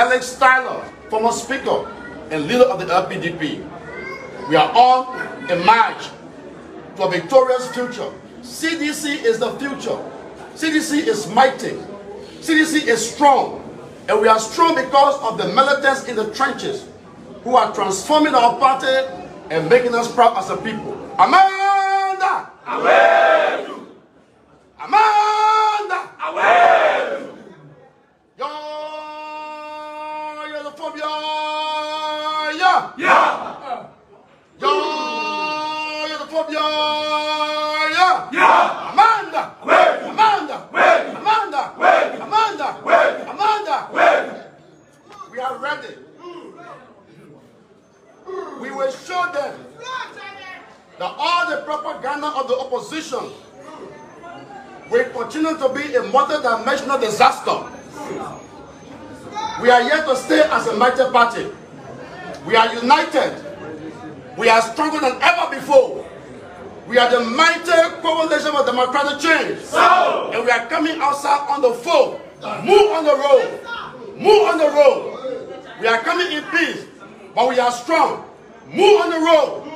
Alex Tyler, former speaker and leader of the LPDP. We are on a march to a victorious future. CDC is the future. CDC is mighty. CDC is strong. And we are strong because of the militants in the trenches who are transforming our party and making us proud as a people. Amanda! Amen. Amanda! Amen. Yo, xenophobia! Yeah! Yeah. Yo, xenophobia! Yeah! Yeah. Amanda! Amen. Amanda! Amen. Amanda! Amen. Amanda! Amen. Amanda! Amen. We are ready. We will show them that all the propaganda of the opposition will continue to be a multi-dimensional disaster. We are here to stay as a mighty party. We are united. We are stronger than ever before. We are the mighty coalition of democratic change. So. And we are coming outside on the foe. Move on the road. Move on the road. We are coming in peace, but we are strong. Move on the road.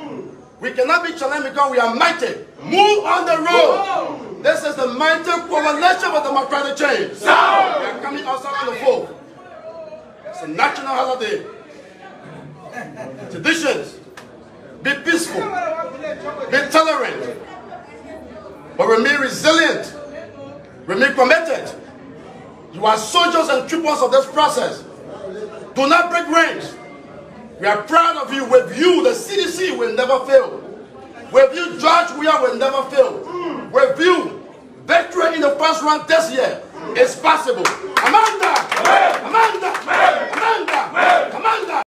We cannot be challenged because we are mighty. Move on the road. This is the mighty coalition of democratic change. So, We are coming outside on the foe. It's a national holiday. Traditions. Be peaceful. Be tolerant. But remain resilient. Remain committed. You are soldiers and troopers of this process. Do not break ranks. We are proud of you. With you, the CDC will never fail. With you, George Weah will never fail. With you, victory in the first round this year is possible.